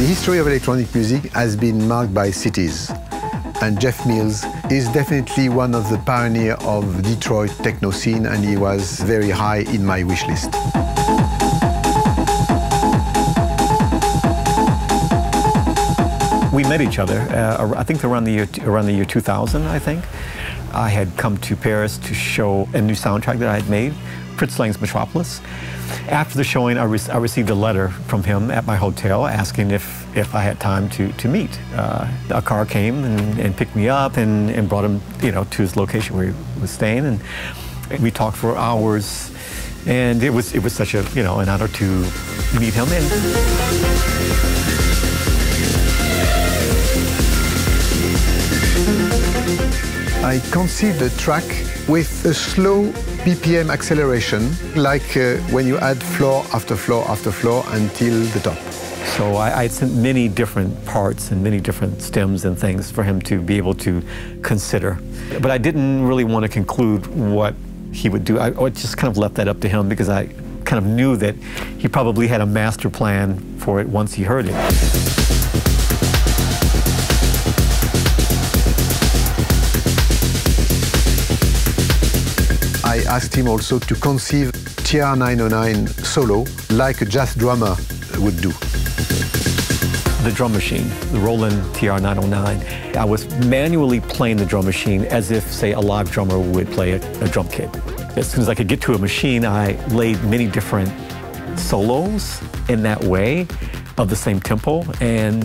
The history of electronic music has been marked by cities. And Jeff Mills is definitely one of the pioneers of Detroit techno scene, and he was very high in my wish list. We met each other, uh, I think around the, year, around the year 2000, I think. I had come to Paris to show a new soundtrack that I had made, Fritz Lang's Metropolis. After the showing, I, re I, received a letter from him at my hotel asking if, if I had time to, to meet. Uh, a car came and, and picked me up and, and brought him you know, to his location where he was staying. And we talked for hours. And it was, it was such a, you know, an honor to meet him. And, I conceived the track with a slow BPM acceleration, like uh, when you add floor after floor after floor until the top. So I, I sent many different parts and many different stems and things for him to be able to consider. But I didn't really want to conclude what he would do. I, I just kind of left that up to him because I kind of knew that he probably had a master plan for it once he heard it. I asked him also to conceive TR-909 solo like a jazz drummer would do. The drum machine, the Roland TR-909, I was manually playing the drum machine as if, say, a live drummer would play a, a drum kit. As soon as I could get to a machine, I laid many different solos in that way of the same tempo and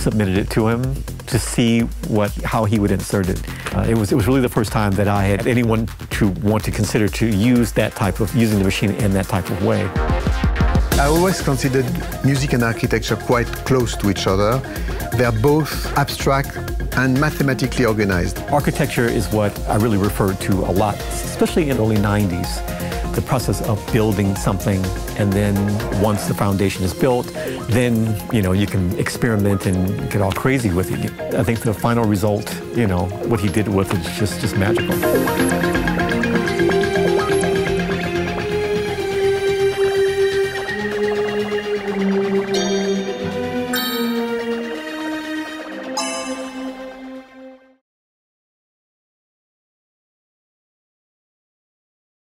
submitted it to him to see what how he would insert it. Uh, it was it was really the first time that I had anyone to want to consider to use that type of using the machine in that type of way. I always considered music and architecture quite close to each other. They're both abstract and mathematically organized. Architecture is what I really referred to a lot, especially in the early 90s the process of building something and then once the foundation is built, then, you know, you can experiment and get all crazy with it. I think the final result, you know, what he did with it is just, just magical.